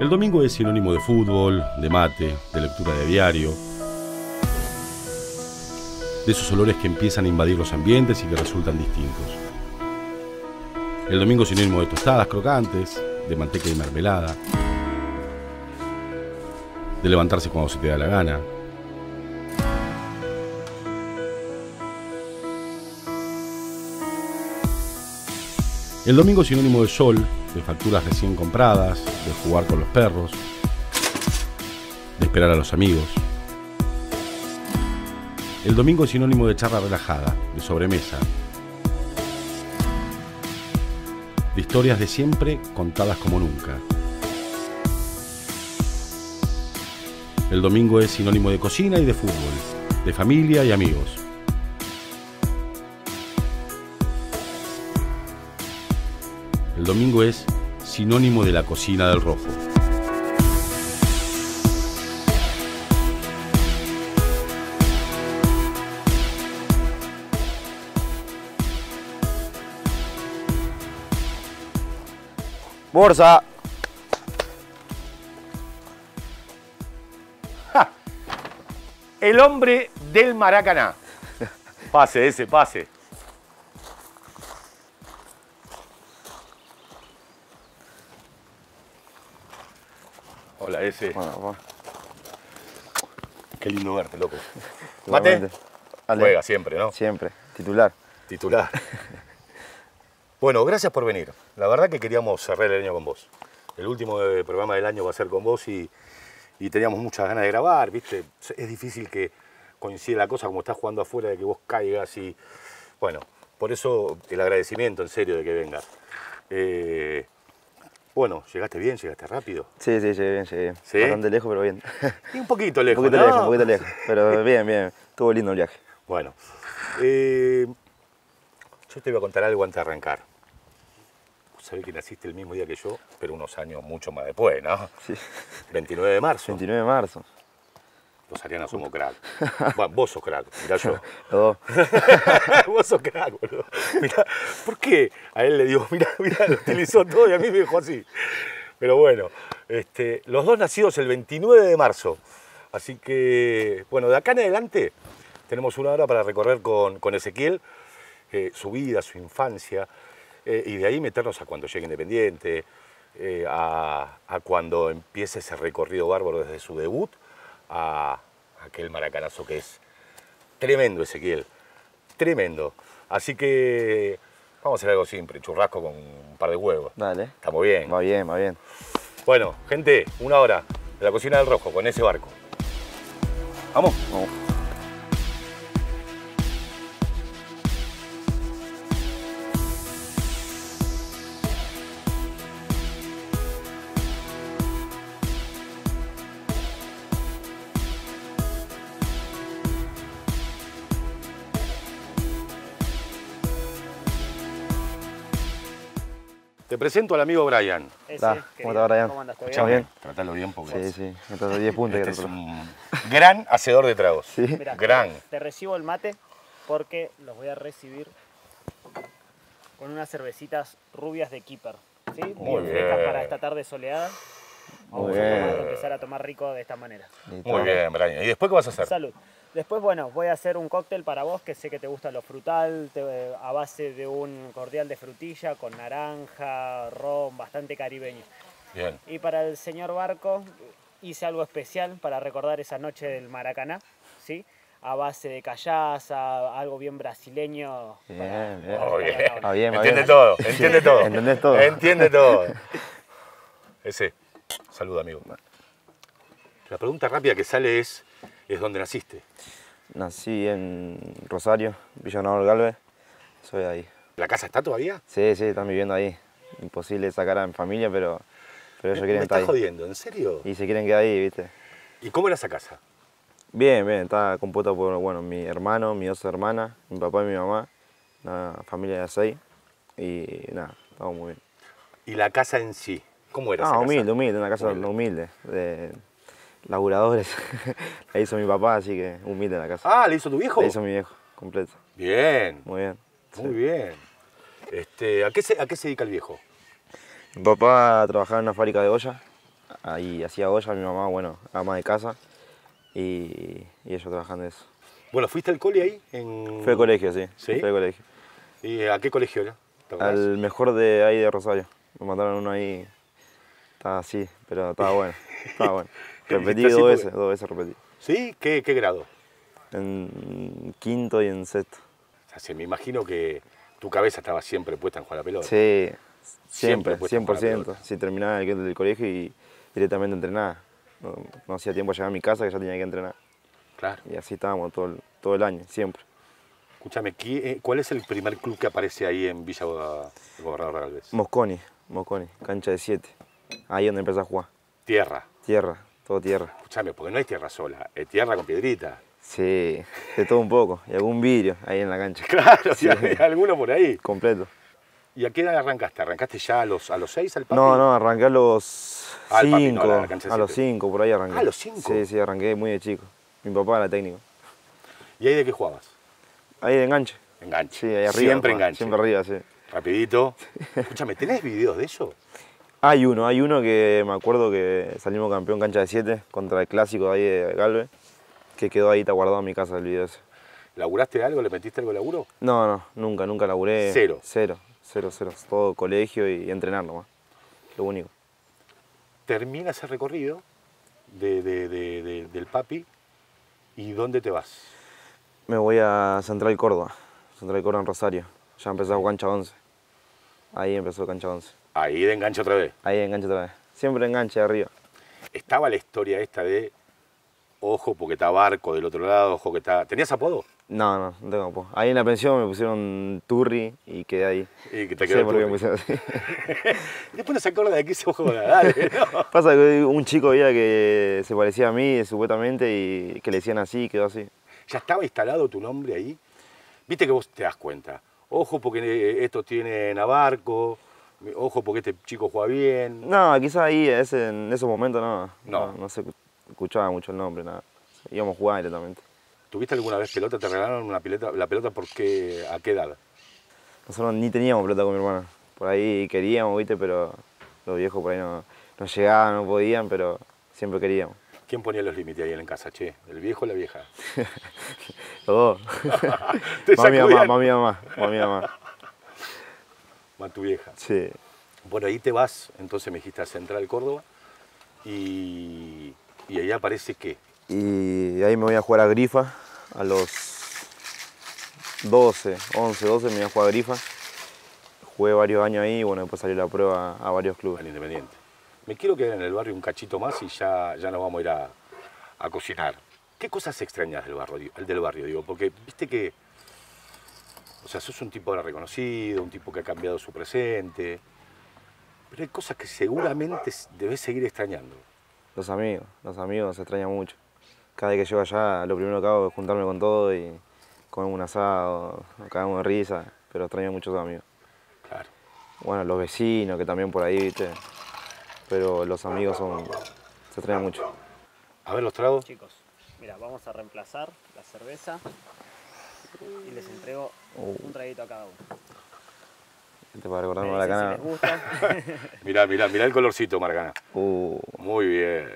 El domingo es sinónimo de fútbol, de mate, de lectura de diario, de esos olores que empiezan a invadir los ambientes y que resultan distintos. El domingo es sinónimo de tostadas crocantes, de manteca y mermelada, de levantarse cuando se te da la gana. El domingo es sinónimo de sol, de facturas recién compradas, de jugar con los perros, de esperar a los amigos. El domingo es sinónimo de charla relajada, de sobremesa, de historias de siempre contadas como nunca. El domingo es sinónimo de cocina y de fútbol, de familia y amigos. Sinónimo de la cocina del rojo. Borsa. El hombre del Maracaná. Pase ese, pase. Hola, ese. Bueno, bueno. Qué lindo verte, loco. Mate. Juega siempre, ¿no? Siempre. Titular. Titular. bueno, gracias por venir. La verdad que queríamos cerrar el año con vos. El último eh, programa del año va a ser con vos y, y teníamos muchas ganas de grabar, ¿viste? Es difícil que coincida la cosa como estás jugando afuera, de que vos caigas y... Bueno, por eso el agradecimiento, en serio, de que vengas. Eh, bueno, llegaste bien, llegaste rápido. Sí, sí, llegué bien, llegué bien. ¿Sí? Bastante lejos, pero bien. Y un poquito un lejos, poquito ¿no? lejos, un poquito lejos. Pero bien, bien. Estuvo lindo el viaje. Bueno, eh, yo te voy a contar algo antes de arrancar. Vos sabés que naciste el mismo día que yo, pero unos años mucho más después, ¿no? Sí. 29 de marzo. 29 de marzo. Los arianos somos crack. Bueno, vos sos crack, mirá yo. Los vos sos crack, boludo. Mirá, ¿por qué a él le digo, mirá, mirá, lo utilizó todo y a mí me dejó así? Pero bueno, este, los dos nacidos el 29 de marzo. Así que, bueno, de acá en adelante tenemos una hora para recorrer con, con Ezequiel eh, su vida, su infancia, eh, y de ahí meternos a cuando llegue Independiente, eh, a, a cuando empiece ese recorrido bárbaro desde su debut a aquel maracanazo que es tremendo, Ezequiel, tremendo. Así que vamos a hacer algo simple, churrasco con un par de huevos. Dale. Estamos bien. Va bien, va bien. Bueno, gente, una hora de la cocina del rojo con ese barco. Vamos. Vamos. Te presento al amigo Brian. Ese, Da, querido. ¿cómo va, Brian? ¿Cómo andas? ¿Todo bien? bien. Tratalo bien porque Sí, sí. Entonces 10 puntos. este es un gran hacedor de tragos. Sí. Mirá, Gran. Te recibo el mate porque los voy a recibir con unas cervecitas rubias de Keeper. ¿sí? Muy frescas bien. para esta tarde soleada. Vamos Muy a bien. empezar a tomar rico de esta manera. Muy bien, Brian. ¿Y después qué vas a hacer? Salud. Después, bueno, voy a hacer un cóctel para vos que sé que te gusta lo frutal, te- a base de un cordial de frutilla con naranja, ron, bastante caribeño. Bien. Y para el señor Barco hice algo especial para recordar esa noche del Maracaná, ¿sí? A base de callaza, algo bien brasileño. Bien, bien. Oh, bien. bien, Entiende todo, entiende todo. Entendés todo. Entiende todo. Ese. Saluda, amigo. La pregunta rápida que sale es, es ¿dónde naciste? Nací en Rosario, Villa Honor Galvez. Soy de ahí. ¿La casa está todavía? Sí, sí, están viviendo ahí. Imposible sacar a mi familia, pero, pero ellos Me quieren estar estás ahí. jodiendo, ¿en serio? Y se quieren quedar ahí, ¿viste? ¿Y cómo era esa casa? Bien, bien, está compuesto por bueno, mi hermano, mis dos hermanas, mi papá y mi mamá, una familia de seis. Y nada, estamos muy bien. ¿Y la casa en sí? ¿Cómo era Ah, esa humilde, casa? humilde, una casa Humilde. humilde, de laburadores. la hizo mi papá, así que humilde la casa. Ah, ¿le hizo tu viejo? La hizo mi viejo, completo. Bien, Muy bien. muy bien. Este, ¿a, qué se, ¿A qué se dedica el viejo? Mi papá trabajaba en una fábrica de olla ahí hacía olla, mi mamá, bueno, ama de casa y, y ellos trabajan de eso. Bueno, ¿fuiste al cole ahí? En... Fue al colegio, sí. ¿Sí? Fue al colegio. ¿Y a qué colegio era? Al mejor de ahí de Rosario. Me mandaron uno ahí. Estaba así, pero estaba bueno. Estaba bueno. Repetí dos porque- veces, dos veces repetí. ¿Sí? ¿Qué, qué grado? En quinto y en sexto. O sea, se me imagino que tu cabeza estaba siempre puesta en jugar a la pelota. Sí, Siempre siempre, puesto en jugar a la 100%. Si terminaba el del colegio y directamente entrenaba. No, no hacía tiempo llegar a mi casa que ya tenía que entrenar. Claro. Y así estábamos todo el, todo el año, siempre. Escúchame, ¿qué- eh, ¿cuál es el primer club que aparece ahí en Villa Gobernador Galvez? Mosconi, Mosconi, cancha de 7. Ahí donde empecé a jugar. Tierra. Tierra, todo tierra. Escúchame, porque no es tierra sola, es tierra con piedrita. Sí, de todo un poco. Y algún vidrio ahí en la cancha. Claro, Sí. hay alguno por ahí. Completo. ¿Y a qué edad arrancaste? ¿Arrancaste ya a los, a los seis al? No, no, arranqué a los Ah, el papi, no, 5. la- la cancha de a los. 5, por ahí arranqué. Ah, ¿a los cinco? Sí, sí, arranqué muy de chico. Mi papá era técnico. ¿Y ahí de qué jugabas?Í de enganche. Enganche. Sí, ahí arriba. Siempre enganche. Siempre arriba, sí. Rapidito. Escúchame, ¿tenés videos de eso? Hay uno, hay uno que me acuerdo que salimos campeón cancha de 7 contra el clásico de ahí de Galvez, que quedó ahí, está guardado en mi casa el video ese. ¿Laburaste algo? ¿Le metiste algo de laburo? No, no, nunca, nunca laburé. Cero. Cero, cero, cero. Todo colegio y entrenar nomás. Lo único. Termina ese recorrido de, de- de- de- del papi y ¿dónde te vas? Me voy a Central Córdoba, Central Córdoba en Rosario. Ya empezó cancha 11. Ahí empezó cancha 11. Ahí de enganche otra vez. Ahí enganche otra vez. Siempre enganche de arriba. Estaba la historia esta de ojo porque está Barco del otro lado, ojo que está... ¿Tenías apodo? No, no, no tengo apodo. Ahí en la pensión me pusieron Turri y quedé ahí. Y que te No sé quedó por qué me pusieron así. Después no se acuerda de qué se ojo dale, ¿no? Pasa que un chico había que se parecía a mí, supuestamente, y que le decían así y quedó así. ¿Ya estaba instalado tu nombre ahí? Viste que vos te das cuenta. Ojo porque eh, estos tienen a Barco, ojo porque este chico juega bien. No, quizás ahí ese- en esos momentos no, No. no, no se escuchaba mucho el nombre, nada. Íbamos a jugar directamente. ¿Tuviste alguna vez pelota? ¿Te regalaron una pelota? ¿La pelota por qué? ¿A qué edad? Nosotros ni teníamos pelota con mi hermano. Por ahí queríamos, viste, pero los viejos por ahí no, no llegaban, no podían, pero siempre queríamos. ¿Quién ponía los límites ahí en casa, che? ¿El viejo o la vieja? Los dos. Mami, mamá, mami, mamá, mami, mamá. Tu vieja. Sí. Bueno, ahí te vas, entonces me dijiste a Central Córdoba y, y ahí aparece qué? Y ahí me voy a jugar a Grifa a los 12, 11, 12 me voy a jugar a Grifa. Jugué varios años ahí y bueno, después salió la prueba a varios clubes. al Independiente. Me quiero quedar en el barrio un cachito más y ya, ya nos vamos a ir a, a cocinar. ¿Qué cosas extrañas del barrio, del barrio, digo? Porque viste que, o sea, sos un tipo ahora reconocido, un tipo que ha cambiado su presente, pero hay cosas que seguramente debes seguir extrañando. Los amigos, los amigos se extrañan mucho. Cada vez que llego allá, lo primero que hago es juntarme con todo y comer un asado, cagamos de risa, pero extraño mucho a los amigos. Claro. Bueno, los vecinos que también por ahí, viste. Pero los amigos son. se extrañan mucho. A ver los tragos. Chicos, mira, vamos a reemplazar la cerveza y les entrego un traguito a cada uno. Este para Me recordarme la dicen cana. si les gusta. Mirá, mirá, mirá el colorcito, Margana. Uh, Muy bien.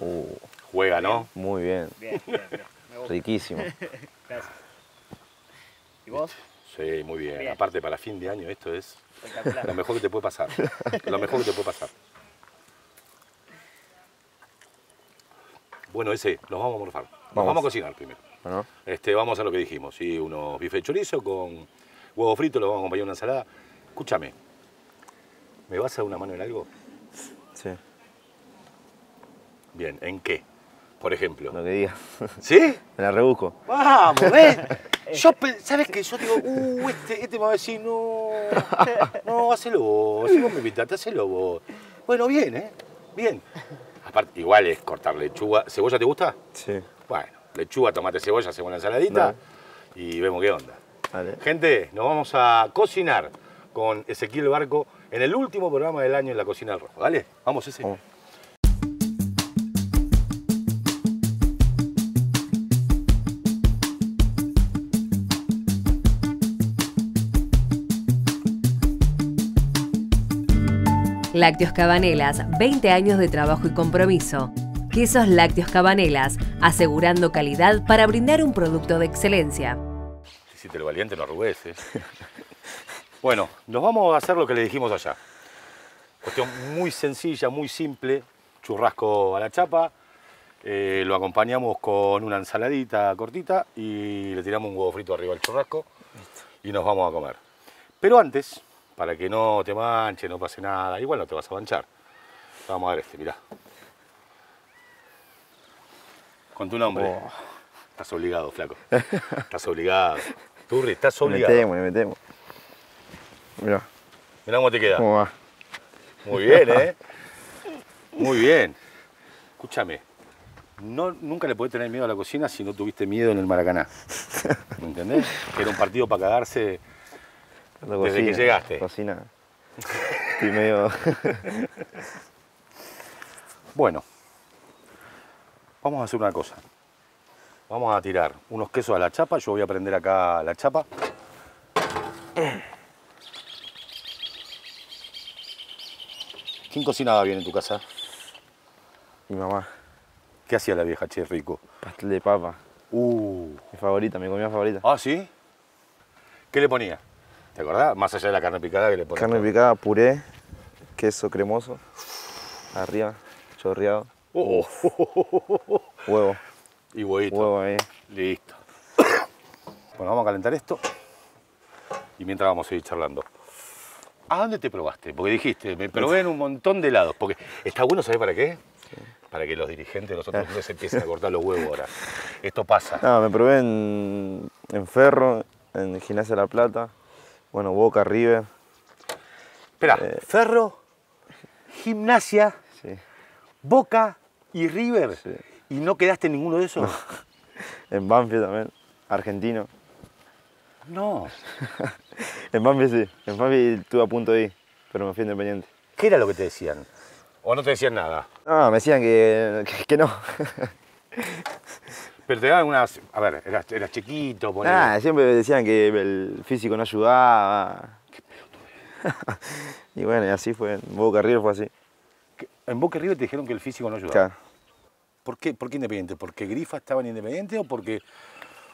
uh, Juega, ¿no? muy bien. Bien, bien, bien. Me gusta. Riquísimo. Gracias. ¿Y vos? Sí, muy bien. Bien. Aparte, para fin de año esto es lo mejor que te puede pasar. Lo mejor que te puede pasar. Bueno, ese, nos vamos a morfar. Nos vamos, Vamos. a cocinar primero. Este, vamos a lo que dijimos, ¿sí? unos bifes de chorizo con huevo frito, lo vamos a acompañar una ensalada. Escúchame, ¿me vas a dar una mano en algo? Sí, Bien, ¿en qué? Por ejemplo. lo que digas. ¿Sí? Me la rebusco. Vamos, ¿ves? Yo, pe- ¿sabes qué? Yo digo, uh, este, este me va a decir, no, no, hacelo vos, si vos me invitaste, hacelo vos. Bueno, bien, ¿eh? Bien. Aparte, igual es cortar lechuga. ¿Cebolla te gusta? Sí. Bueno, lechuga, tomate, cebolla, hacemos una ensaladita Dale. y vemos qué onda. Dale. Gente, nos vamos a cocinar con Ezequiel Barco en el último programa del año en la cocina del rojo. ¿Dale? Vamos, ese. Vamos. Lácteos Cabanelas, 20 años de trabajo y compromiso. Quesos Lácteos Cabanelas, asegurando calidad para brindar un producto de excelencia. Si te lo valiente, no arrugues. ¿eh? bueno, nos vamos a hacer lo que le dijimos allá. Cuestión muy sencilla, muy simple. Churrasco a la chapa. eh, lo acompañamos con una ensaladita cortita y le tiramos un huevo frito arriba al churrasco y nos vamos a comer. Pero antes, para que no te manche, no pase nada, igual no te vas a manchar. Vamos a ver este, mirá. Con tu nombre. Oh. Estás obligado, flaco. Estás obligado. Turri, estás Le obligado. metemos, le metemos. Mirá, Mirá cómo te queda. cómo va. Muy bien, ¿eh? Muy bien. Escúchame. No, nunca le podés tener miedo a la cocina si no tuviste miedo en el Maracaná. ¿Me entendés? Que era un partido para cagarse. Desde que llegaste. Cocina. Estoy medio. Bueno, vamos a hacer una cosa. Vamos a tirar unos quesos a la chapa. Yo voy a prender acá la chapa. ¿Quién cocinaba bien en tu casa? Mi mamá, ¿Qué hacía la vieja Che Rico? pastel de papa. Uh, Mi favorita, mi comida favorita. ¿Ah, sí? ¿Qué le ponía? ¿Te acordás? Más allá de la carne picada que le ponía. Carne picada, puré, queso cremoso. Arriba, chorreado. Oh, Huevo, y huevito. huevo ahí. Listo. Bueno, vamos a calentar esto. Y mientras vamos a seguir charlando. ¿A dónde te probaste? Porque dijiste, me probé en un montón de lados. Porque está bueno, ¿sabes para qué? Para que los dirigentes de los otros clubes empiecen a cortar los huevos ahora. Esto pasa. No, me probé en, en Ferro, en Gimnasia La Plata. Bueno, Boca, River. Espera, Eh. Ferro, Gimnasia, Sí. Boca y River. Sí. ¿Y no quedaste en ninguno de esos? En Banfield también, argentino. No. En Banfield sí, en Banfield estuve a punto de ir, pero me fui independiente. ¿Qué era lo que te decían? ¿O no te decían nada? No, me decían que, que, que no. Pero te daban unas. A ver, eras, eras chiquito, ponele. Nah, siempre decían que el físico no ayudaba. y bueno, y así fue, en Boca River fue así. En Boca River te dijeron que el físico no ayudaba. Claro. ¿Por qué, ¿Por qué Independiente? ¿Porque Grifa estaba en Independiente o porque,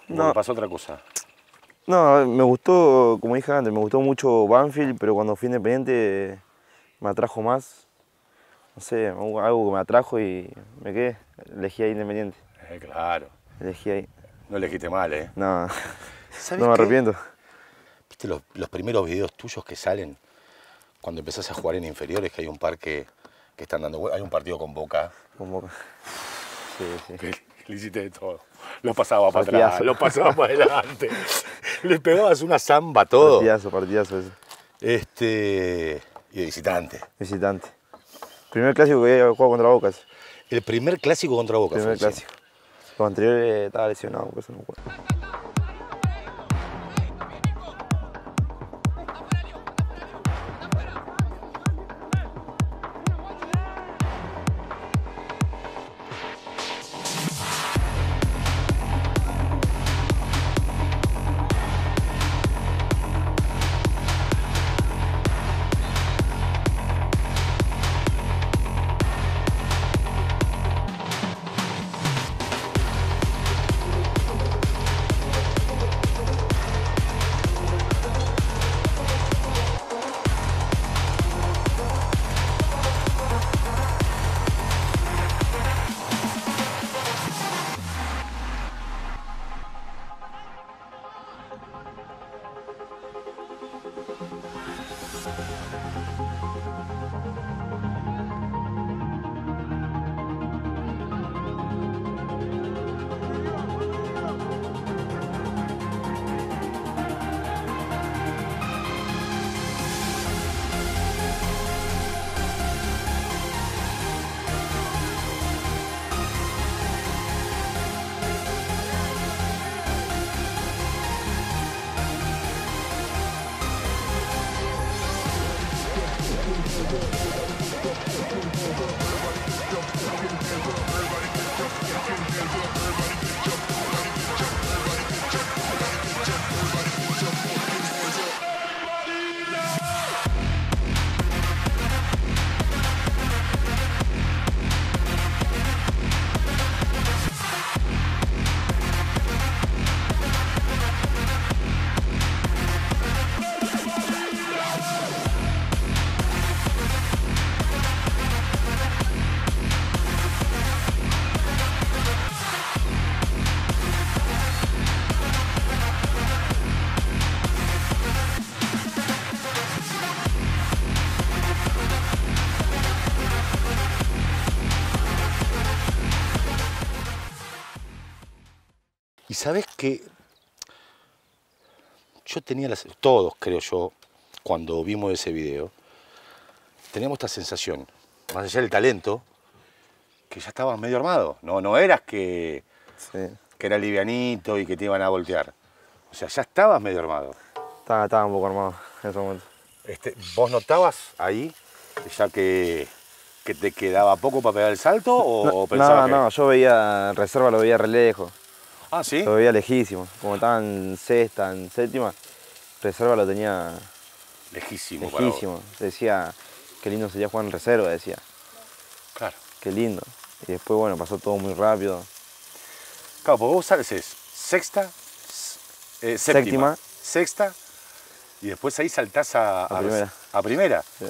No. porque pasó otra cosa? No, me gustó, como dije antes, me gustó mucho Banfield, pero cuando fui independiente me atrajo más. No sé, algo que me atrajo y me quedé. Elegí ahí independiente. Eh, claro. Elegí ahí. No elegiste mal, ¿eh? No, ¿Sabés no me qué? arrepiento. ¿Viste los, los primeros videos tuyos que salen cuando empezás a jugar en inferiores? Que hay un par que, que están dando. Hay un partido con Boca. Con Boca. Sí, sí. que le hiciste de todo. Lo pasaba para atrás, lo pasaba para adelante. Le pegabas una zamba a todo. Partidazo, partidazo ese. Este. Y de visitante. Visitante. Primer clásico que había jugado contra Boca. El primer clásico contra Boca. Primer clásico. Los anteriores estaba lesionado, por eso no juego. Que yo tenía las. Todos, creo yo, cuando vimos ese video, teníamos esta sensación, más allá del talento, que ya estabas medio armado. No, no eras que, Sí. que era livianito y que te iban a voltear. O sea, ya estabas medio armado. Estaba, estaba un poco armado en ese momento. Este, ¿Vos notabas ahí ya que, que te quedaba poco para pegar el salto o, No, pensabas no, que- no, yo veía reserva, lo veía re lejos. Ah, sí. Lo veía lejísimo. Como estaba en sexta, en séptima, reserva lo tenía Lejísimo. para vos. lejísimo. Decía, qué lindo sería jugar en reserva, decía. Claro. Qué lindo. Y después, bueno, pasó todo muy rápido. Claro, porque vos sales es sexta, eh, séptima, Séptima. sexta, y después ahí saltás a, A primera. a primera. Sí.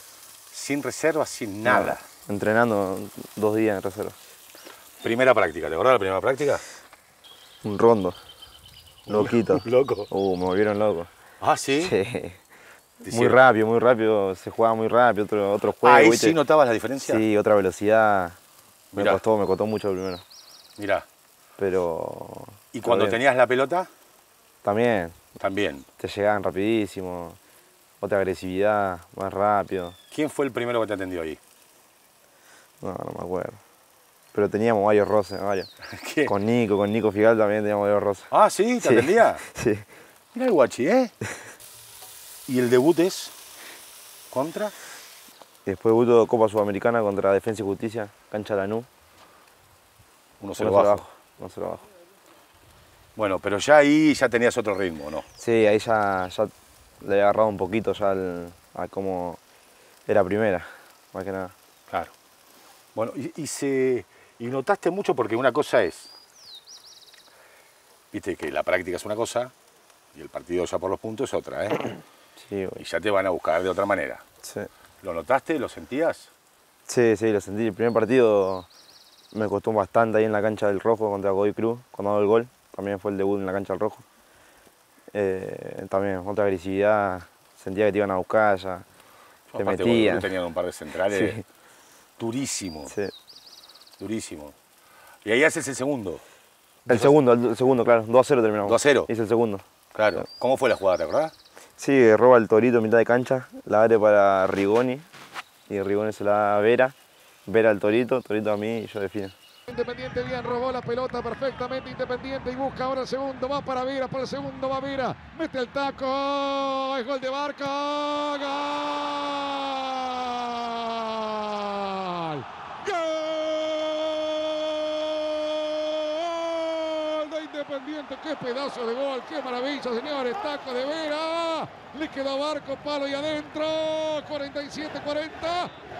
Sin reserva, sin nada. Entrenando dos días en reserva. Primera práctica, ¿te acordás de la primera práctica? Un rondo. Loquito. Loco. Uh, me volvieron loco. Ah, sí. Sí. Muy rápido, muy rápido. Se jugaba muy rápido, otro, otro juego. Ahí ¿viste? sí notabas la diferencia. Sí, otra velocidad. Me Mirá. costó, me costó mucho el primero. Mirá. Pero. Y cuando bien. tenías la pelota, También, también. te llegaban rapidísimo. Otra agresividad, más rápido. ¿Quién fue el primero que te atendió ahí? No, no me acuerdo. Pero teníamos varios roces, varios. ¿Quién? Con Nico, con Nico Figal también teníamos varios roces. Ah, sí, te Sí. atendía. Sí. Mira el guachi, ¿eh? ¿Y el debut es? ¿Contra? Después debuto Copa Sudamericana contra Defensa y Justicia, cancha Lanú. 1-0 1-0 bajo. abajo. 1-0 abajo. Bueno, pero ya ahí ya tenías otro ritmo, ¿no? Sí, ahí ya, ya le he agarrado un poquito ya al- a cómo era primera, más que nada. Claro. Bueno, y, y se, y notaste mucho porque una cosa es, viste que la práctica es una cosa y el partido ya por los puntos es otra, ¿eh? Sí, Y ya te van a buscar de otra manera. sí. ¿Lo notaste? ¿Lo sentías? Sí, sí, lo sentí. El primer partido me costó bastante ahí en la cancha del Rojo contra Godoy Cruz, cuando hago el gol. También fue el debut en la cancha del Rojo. Eh, también otra agresividad, sentía que te iban a buscar ya. Te metían. tenían un par de centrales Sí. durísimos, Sí. Durísimos. Y ahí haces el segundo. El segundo, el segundo, claro, 2 a 0 terminamos. 2 a 0. Hice el segundo. Claro. ¿Cómo fue la jugada, te acordás? Sí, roba el torito en mitad de cancha, la abre para Rigoni y Rigoni se la da a Vera. Vera al torito, torito a mí y yo defino. Independiente bien, robó la pelota perfectamente Independiente y busca ahora el segundo, va para Vera, para el segundo va Vera, mete el taco, es gol de Barco, gol. Independiente, qué pedazo de gol, qué maravilla, señores, taco de Vera, le quedó Barco, palo y adentro, 47-40,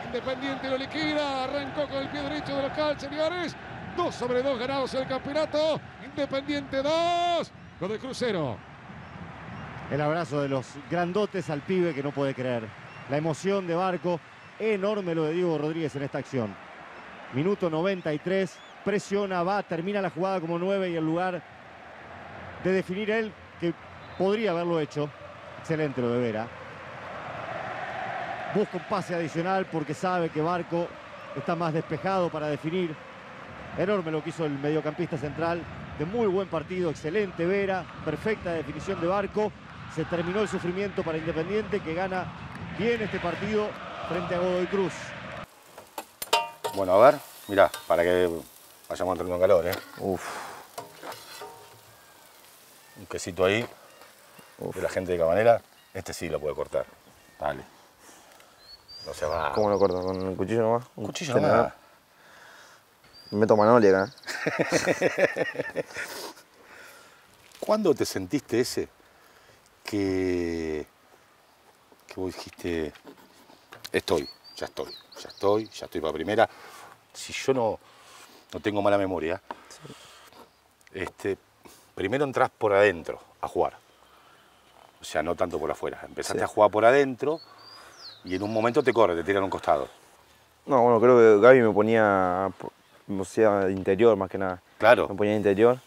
Independiente lo liquida, arrancó con el pie derecho de local, señores, 2 sobre 2 ganados el campeonato, Independiente 2, gol de Crucero. El abrazo de los grandotes al pibe que no puede creer. La emoción de Barco, enorme lo de Diego Rodríguez en esta acción. Minuto 93, presiona, va, termina la jugada como 9 y en lugar de definir él, que podría haberlo hecho, excelente lo de Vera. Busca un pase adicional porque sabe que Barco está más despejado para definir. Enorme lo que hizo el mediocampista central, de muy buen partido, excelente Vera, perfecta definición de Barco. Se terminó el sufrimiento para Independiente que gana bien este partido frente a Godoy Cruz. Bueno, a ver, mirá, para que vayamos entrando en calor, ¿eh? Uf, Un quesito ahí de la gente de Cabanela. Este sí lo puede cortar. Dale. No se va. ¿cómo lo corto? ¿Con un cuchillo nomás? Un cuchillo nomás. Meto manoli acá. ¿Cuándo te sentiste ese que, que vos dijiste, estoy, ya estoy, ya estoy, ya estoy para primera? Si yo no, no tengo mala memoria, este, primero entras por adentro a jugar. O sea, no tanto por afuera. Empezaste Sí. a jugar por adentro y en un momento te corre, te tiran a un costado. No, bueno, creo que Gaby me ponía, o sea, interior más que nada. Claro. Me ponía interior.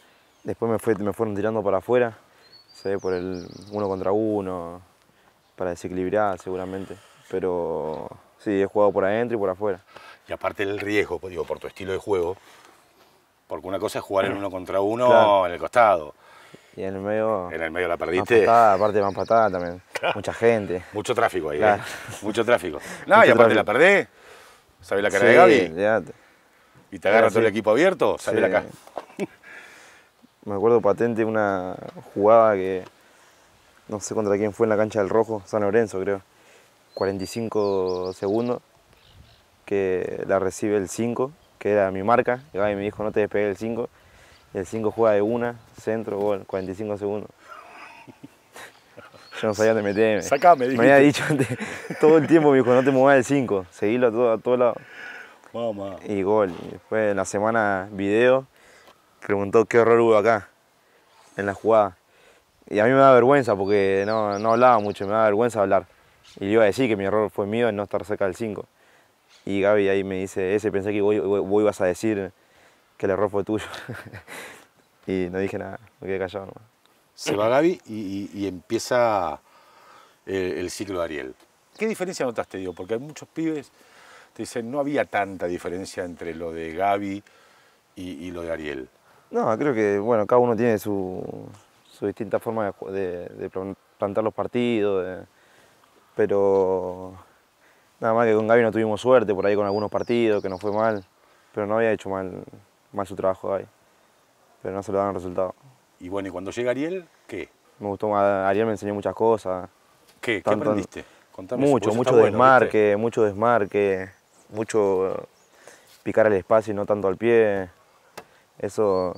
Después me, fue, me fueron tirando para afuera, se ve por el uno contra uno, para desequilibrar seguramente. Pero sí, he jugado por adentro y por afuera. Y aparte el riesgo, pues, digo, por tu estilo de juego, porque una cosa es jugar en uno contra uno Claro. en el costado, Y en el medio. En el medio la más perdiste. patada, aparte más patada también. Mucha gente. Mucho tráfico ahí, Claro. ¿eh? Mucho tráfico. No, Mucho y aparte tráfico. la perdés. ¿Sabés la cara Sí, de Gaby? olvidate. Y te agarra todo el equipo abierto. ¿Sabés Sí. la cara? Me acuerdo patente una jugada que no sé contra quién fue en la cancha del Rojo, San Lorenzo creo. 45 segundos que la recibe el 5, que era mi marca. Y Gaby me dijo no te despegues el 5. Y el 5 juega de una, centro, gol, 45 segundos. Yo no sabía dónde meterme. Sacame, Me había dicho antes, todo el tiempo, me dijo, no te muevas el 5, seguilo a todo, a todos lados. Mamá. Y gol. Y después en la semana video preguntó qué error hubo acá, en la jugada. Y a mí me da vergüenza porque no, no hablaba mucho, me da vergüenza hablar. Y le iba a decir que mi error fue mío en no estar cerca del 5. Y Gaby ahí me dice, ese pensé que vos, ibas a decir que el error fue tuyo. y no dije nada, me quedé callado nomás. Se va Gaby y, y- y empieza eh, el ciclo de Ariel. ¿Qué diferencia notaste, digo? Porque hay muchos pibes te dicen no había tanta diferencia entre lo de Gaby y, y lo de Ariel. No, creo que bueno, cada uno tiene su, su distinta forma de, plantar los partidos, de- pero nada más que con Gaby no tuvimos suerte por ahí con algunos partidos, que no fue mal, pero no había hecho mal, mal su trabajo Gaby, pero no se le daban resultados. Y bueno, y cuando llega Ariel, ¿qué? Me gustó más, Ariel me enseñó muchas cosas, ¿Qué, ¿Qué aprendiste? Contame mucho, eso mucho bueno, desmarque, mucho desmarque, mucho picar al espacio y no tanto al pie. Eso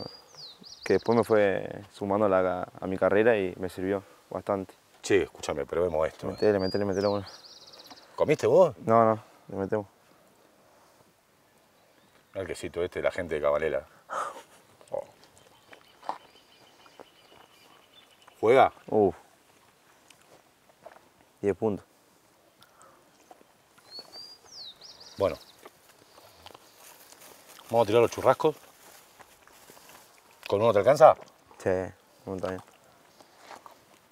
que después me fue sumando a, la- a mi carrera y me sirvió bastante. Che, escúchame, pero vemos esto. Metele, metele, metele bueno. ¿Comiste vos? No, no, le metemos. El quesito este la gente de Cabanela. Oh. ¿Juega? Uf. 10 puntos. Bueno. Vamos a tirar los churrascos. ¿Con uno te alcanza? Sí, uno está bien.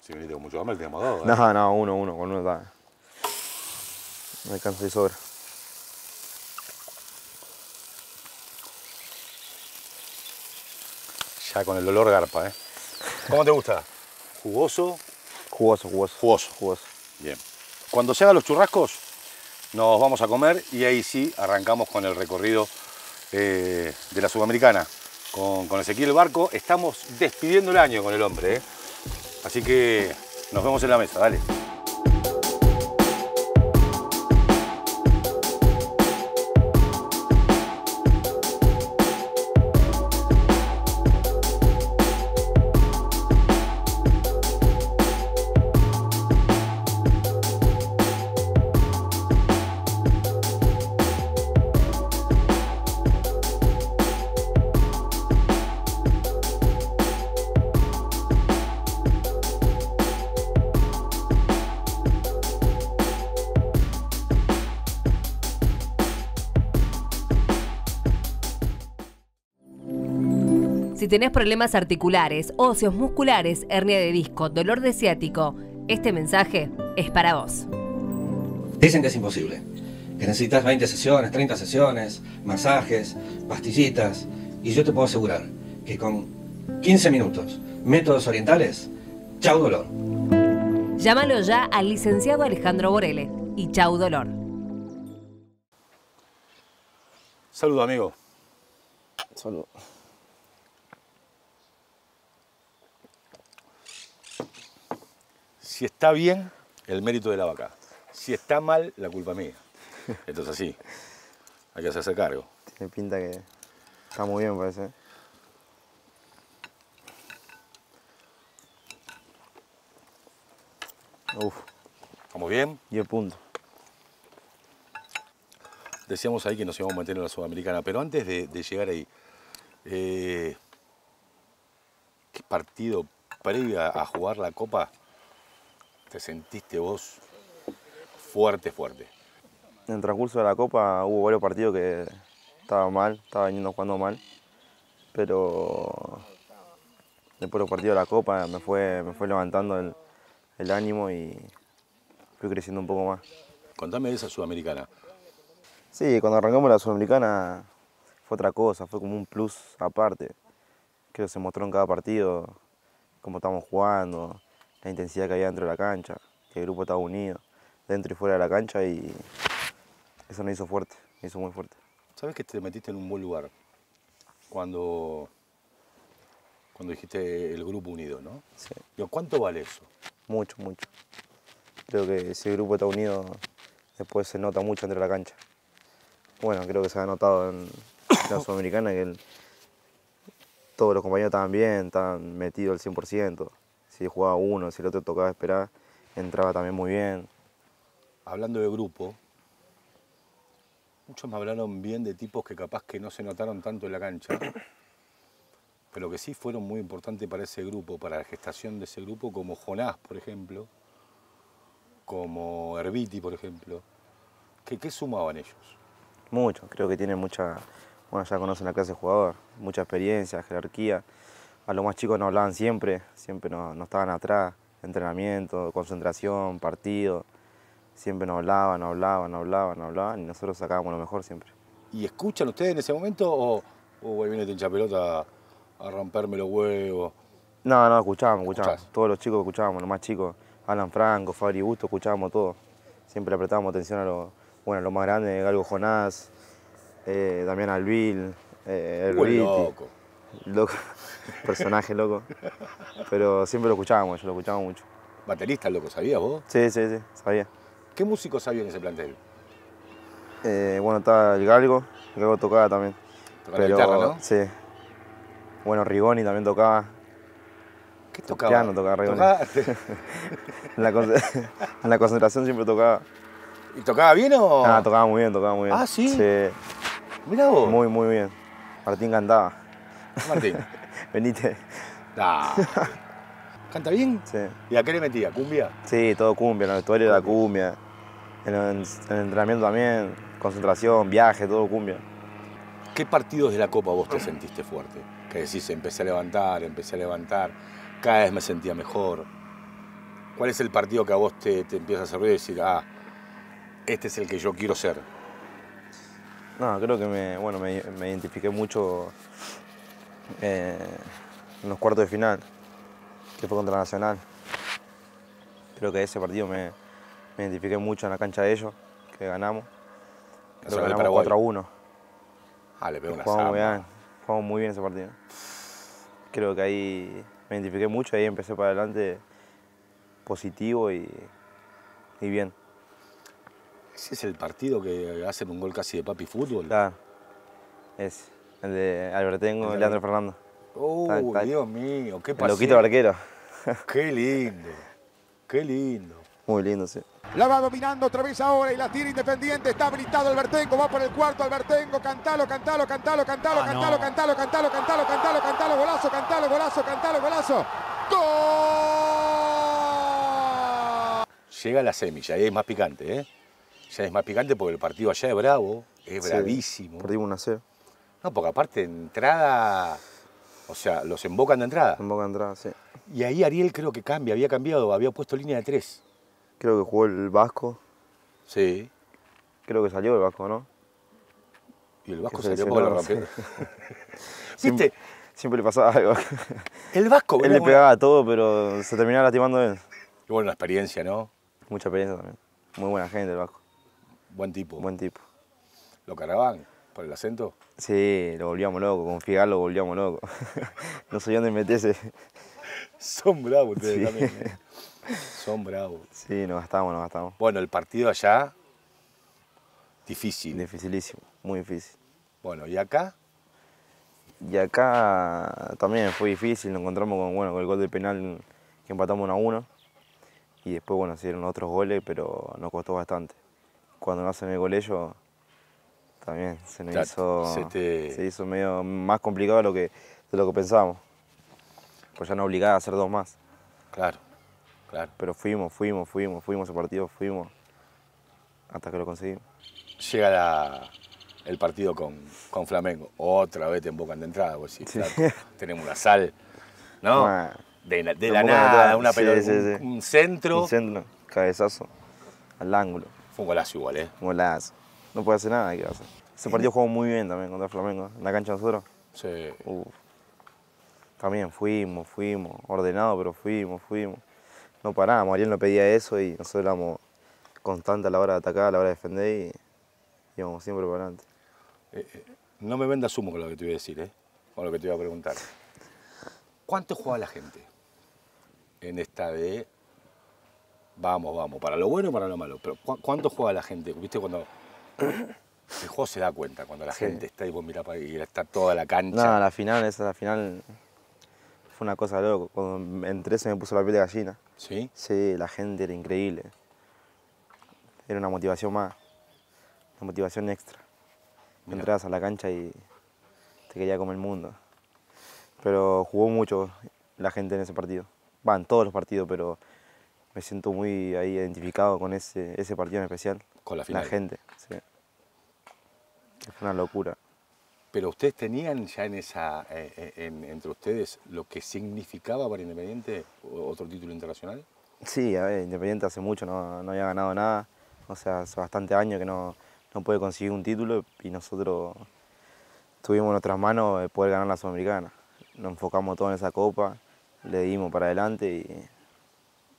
Si veniste con mucho hambre, tenemos dos. ¿eh? No, no, uno, uno, con uno está. Me alcanza y sobra. Ya con el olor garpa, ¿eh? ¿Cómo te gusta? ¿Jugoso? Jugoso, jugoso. Jugoso. Jugoso. Bien. Cuando se hagan los churrascos, nos vamos a comer y ahí sí arrancamos con el recorrido eh, de la Sudamericana. Con, con Ezequiel Barco estamos despidiendo el año con el hombre, ¿eh? Así que nos vemos en la mesa, dale. Si tenés problemas articulares, óseos, musculares, hernia de disco, dolor de ciático, este mensaje es para vos. Dicen que es imposible, que necesitas 20 sesiones, 30 sesiones, masajes, pastillitas, y yo te puedo asegurar que con 15 minutos, métodos orientales, chau dolor. Llámalo ya al licenciado Alejandro Borele y chau dolor. Saludo, amigo. Solo. Si está bien, el mérito de la vaca. Si está mal, la culpa mía. Esto es así. Hay que hacerse cargo. Tiene pinta que está muy bien, parece. Uf, ¿Estamos bien? 10 puntos. Decíamos ahí que nos íbamos a meter en la Sudamericana, pero antes de, de llegar ahí, eh, ¿qué partido previo a jugar la Copa te sentiste vos fuerte, fuerte? En el transcurso de la Copa hubo varios partidos que estaba mal, estaba veniendo jugando mal, pero después de los partidos de la Copa me fue, me fue levantando el, el ánimo y fui creciendo un poco más. Contame de esa Sudamericana. Sí, cuando arrancamos la Sudamericana fue otra cosa, fue como un plus aparte. Creo que se mostró en cada partido cómo estábamos jugando, la intensidad que había dentro de la cancha, que el grupo estaba unido, dentro y fuera de la cancha y eso nos hizo fuerte, me hizo muy fuerte. ¿Sabes que te metiste en un buen lugar? Cuando, cuando dijiste el grupo unido, ¿no? Sí. Digo, ¿Cuánto vale eso? Mucho, mucho. Creo que si el grupo está unido, después se nota mucho entre la cancha. Bueno, creo que se ha notado en la Sudamericana que el- todos los compañeros estaban bien, estaban metidos al 100%. Si jugaba uno, si el otro tocaba esperar, entraba también muy bien. Hablando de grupo, muchos me hablaron bien de tipos que capaz que no se notaron tanto en la cancha, pero que sí fueron muy importantes para ese grupo, para la gestación de ese grupo, como Jonás, por ejemplo, como Herbiti, por ejemplo. ¿Qué, qué sumaban ellos? Mucho, creo que tienen mucha, bueno, ya conocen la clase de jugador, mucha experiencia, jerarquía. A los más chicos nos hablaban siempre, siempre nos, nos estaban atrás, entrenamiento, concentración, partido. Siempre nos hablaban, nos hablaban, nos hablaban, nos hablaban y nosotros sacábamos lo mejor siempre. ¿Y escuchan ustedes en ese momento o, o ahí viene hincha pelota a, a romperme los huevos? No, no, escuchábamos, escuchábamos. ¿Escuchás? Todos los chicos escuchábamos, los más chicos, Alan Franco, Fabri Busto, escuchábamos todo. Siempre apretábamos atención a los, bueno, a los más grandes, Galgo Jonás, eh, Damián Albil, eh, Buen Herbiti. loco. Loco, personaje loco. Pero siempre lo escuchábamos, yo lo escuchaba mucho. Baterista, loco, ¿sabías vos? Sí, sí, sí, sabía. ¿Qué músicos había en ese plantel? Eh, bueno, estaba el Galgo, el Galgo tocaba también. Tocaba la guitarra, ¿no? Sí. Bueno, Rigoni también tocaba. ¿Qué tocaba? piano tocaba Rigoni. ¿Tocaba- En la, con- en la concentración siempre tocaba. ¿Y tocaba bien o...? Ah, tocaba muy bien, tocaba muy bien. Ah, ¿sí? Sí, Mirá vos. muy, muy bien. Martín cantaba. Martín. Venite. Nah. ¿Canta bien? Sí. ¿Y a qué le metía? ¿Cumbia? Sí, todo cumbia, en el vestuario era cumbia. En el, en el entrenamiento también, concentración, viaje, todo cumbia. ¿Qué partidos de la Copa vos te sentiste fuerte? Que decís, empecé a levantar, empecé a levantar, cada vez me sentía mejor. ¿Cuál es el partido que a vos te, te empieza a ruido y decir, ah, este es el que yo quiero ser? No, creo que me, bueno, me, me identifiqué mucho eh, en los cuartos de final, que fue contra Nacional. Creo que ese partido me, me identifiqué mucho en la cancha de ellos, que ganamos. Creo que ganamos Paraguay. 4 a 1. Ah, le pegó una Jugamos muy bien, jugamos muy bien ese partido. Creo que ahí me identifiqué mucho, ahí empecé para adelante positivo y, y bien. Ese es el partido que hacen un gol casi de papi fútbol. Claro, es el de Albertengo El Leandro Fernando. Oh, Está- está- Dios mío, qué El pasión. loquito barquero. Qué lindo, qué lindo. Muy lindo, sí. La va dominando otra vez ahora y la tira Independiente. Está habilitado Albertengo. Va por el cuarto Albertengo. Cantalo, cantalo, cantalo, cantalo, Ah, cantalo, no. cantalo, cantalo, cantalo, cantalo, cantalo, golazo, cantalo, golazo, cantalo, golazo. ¡Gol! Llega la semilla, ahí es más picante, ¿eh? Ya es más picante porque el partido allá es bravo, es Sí, bravísimo. Perdimos 1 a 0. No, porque aparte de entrada, o sea, los embocan de entrada. En Boca entrada, sí. Y ahí Ariel creo que cambia, había cambiado, había puesto línea de tres. Creo que jugó el Vasco. Sí. Creo que salió el Vasco, ¿no? Y el Vasco salió lo rompió. ¿Viste? siempre le pasaba algo. El Vasco, él le pegaba a todo, pero se terminaba lastimando él. Y bueno, la experiencia, ¿no? Mucha experiencia también. Muy buena gente el Vasco. Buen tipo. Buen tipo. ¿Lo cargaban por el acento? Sí, lo volvíamos loco. Con Figal lo volvíamos loco. no sabía dónde meterse. Son bravos ustedes Sí. también. ¿eh? Son bravos. Sí, nos gastamos, nos gastamos. Bueno, el partido allá, difícil. Dificilísimo, muy difícil. Bueno, ¿y acá? Y acá también fue difícil, nos encontramos con, bueno, con el gol de penal que empatamos 1 a 1. Y después, bueno, se dieron otros goles, pero nos costó bastante. Cuando nos hacen el gol ellos, también se nos hizo, se te- se hizo medio más complicado de lo que, de lo que pensábamos. Pues ya nos obligaba a hacer dos más. Claro, claro. Pero fuimos, fuimos, fuimos, fuimos ese partido, fuimos, hasta que lo conseguimos. Llega la- el partido con, con Flamengo. Otra vez te embocan de entrada. Decís, Sí. tenemos una sal, ¿no? De, la- de nada, una Sí, pelota, sí, un, un centro. Un centro, cabezazo, al ángulo. Fue un golazo igual, ¿eh? Golazo. No puede hacer nada, ¿qué hacer? Ese partido jugamos muy bien también contra Flamengo. En la cancha de nosotros. Sí. Uf. También fuimos, fuimos, ordenado, pero fuimos, fuimos. No parábamos, Ariel no pedía eso y nosotros éramos constantes a la hora de atacar, a la hora de defender y íbamos siempre para adelante. No me vendas humo con lo que te voy a decir, ¿eh? Con lo que te voy a preguntar. ¿Cuánto juega la gente en esta de vamos, vamos, para lo bueno y para lo malo? Pero ¿cu- ¿cuánto juega la gente? ¿Viste cuando el juego se da cuenta cuando la Sí. gente está y vos y está toda la cancha? Nada, la final, esa la final fue una cosa loco. Cuando entré se me puso la piel de gallina. ¿Sí? Sí, la gente era increíble. Era una motivación más, una motivación extra. Mirá. Entrabas a la cancha y te quería comer el mundo. Pero jugó mucho la gente en ese partido. Va, en todos los partidos, pero me siento muy ahí identificado con ese, ese partido en especial. Con la final. La gente, sí. Fue una locura. Pero ustedes tenían ya en esa, eh, eh, en- entre ustedes lo que significaba para Independiente otro título internacional. Sí, a ver, Independiente hace mucho no, no había ganado nada. O sea, hace bastante años que no, no puede conseguir un título y nosotros tuvimos en nuestras manos de poder ganar la Sudamericana. Nos enfocamos todo en esa copa, le dimos para adelante y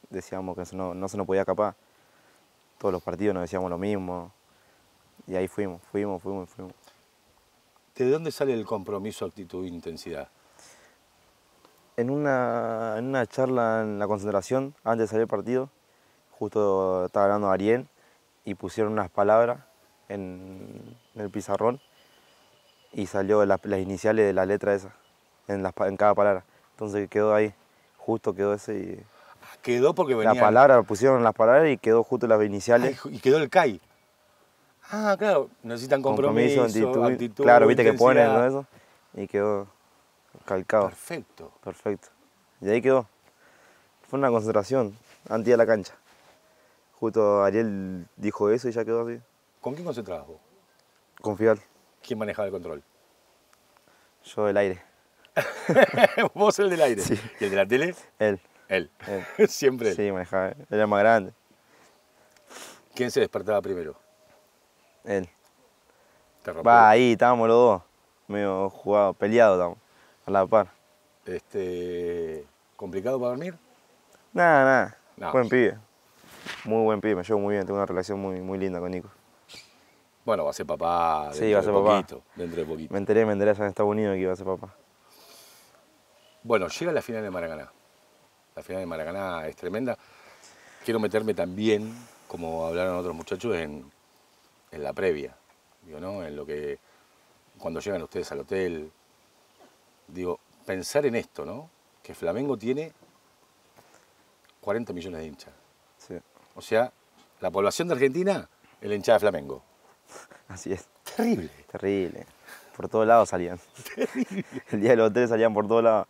decíamos que eso no, no se nos podía escapar. Todos los partidos nos decíamos lo mismo y ahí fuimos, fuimos, fuimos, fuimos. ¿De dónde sale el compromiso, actitud e intensidad? En una, en una charla en la concentración, antes de salir el partido, justo estaba hablando Ariel y pusieron unas palabras en, en el pizarrón y salió la- las iniciales de la letra esa, en, las en cada palabra. Entonces quedó ahí, justo quedó ese y Quedó porque venía. la palabra, pusieron las palabras y quedó justo las iniciales. y quedó el CAI. Ah, claro, necesitan compromiso, actitud, actitud, claro, viste que ponen. ¿no? eso y quedó calcado. Perfecto. Perfecto. Y ahí quedó. Fue una concentración antes de la cancha. Justo Ariel dijo eso y ya quedó así. ¿Con quién concentrabas vos? Confiar. ¿Quién manejaba el control? Yo del aire. vos el del aire. Sí. ¿Y el de la tele? Él. Él. Él. Siempre él. Sí, manejaba. Él era más grande. ¿Quién se despertaba primero? Él. Te. Va, ahí estábamos los dos. Medio jugados, peleados estábamos. A la par. Este, ¿Complicado para dormir? Nada, nada. No. Buen pibe. Muy buen pibe, me llevo muy bien. Tengo una relación muy, muy linda con Nico. Bueno, va a ser papá dentro Sí, va a de ser papá. poquito. Dentro de poquito. Me enteré, me enteré allá en Estados Unidos que iba a ser papá. Bueno, llega la final de Maracaná. La final de Maracaná es tremenda. Quiero meterme también, como hablaron otros muchachos, en, en la previa. Digo, ¿no? En lo que. Cuando llegan ustedes al hotel. Digo, pensar en esto, ¿no? Que Flamengo tiene 40 millones de hinchas. Sí, O sea, la población de Argentina es la hinchada de Flamengo. así es. Terrible. Terrible. Por todos lados salían. El día de los hoteles salían por todos lados.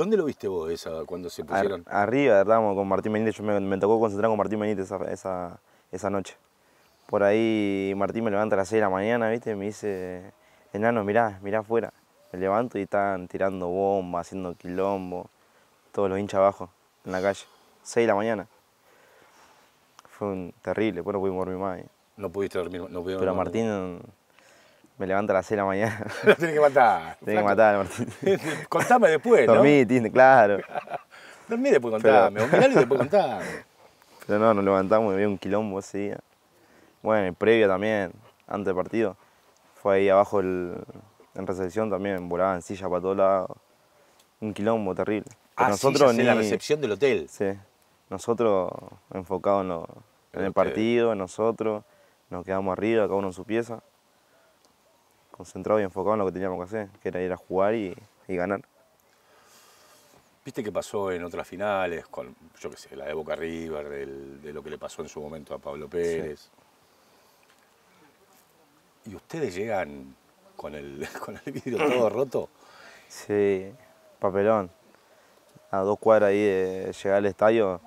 ¿Dónde lo viste vos esa, cuando se Ar- pusieron? arriba, estábamos con Martín Benítez. Yo me, me tocó concentrar con Martín Benítez esa, esa, esa noche. Por ahí Martín me levanta a las 6 de la mañana, ¿viste? Me dice, enano, mirá, mirá afuera. Me levanto y están tirando bombas, haciendo quilombo. Todos los hinchas abajo, en la calle. 6 de la mañana. Fue un terrible, pues no pudimos dormir más. No pudiste dormir. No pudieron Pero dormir. Martín me levanta a las 6 de la mañana. Lo tenés que matar. Tengo que matar Martín. contame después, ¿no? Dormí, Tine, claro. Dormí y después contame. O miralo y después contame. Pero no, nos levantamos y había un quilombo ese día. Bueno, el previo también, antes del partido. Fue ahí abajo el- en recepción también, volaban sillas para todos lados. Un quilombo terrible. Pero Ah, nosotros sillas en la ni- recepción del hotel. Sí, nosotros enfocados en, lo- en el partido, en nosotros, nos quedamos arriba, cada uno en su pieza. Concentrados y enfocados en lo que teníamos que hacer, que era ir a jugar y, y ganar. ¿Viste qué pasó en otras finales? Con, yo qué sé, la de Boca River, del- de lo que le pasó en su momento a Pablo Pérez. Y ustedes llegan con el, con el vidrio todo roto. Sí, papelón. A dos cuadras ahí de llegar al estadio,